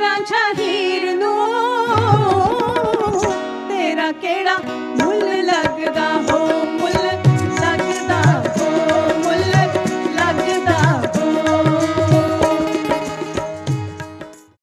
तेरा शाहीर नू तेरा केड़ा भूल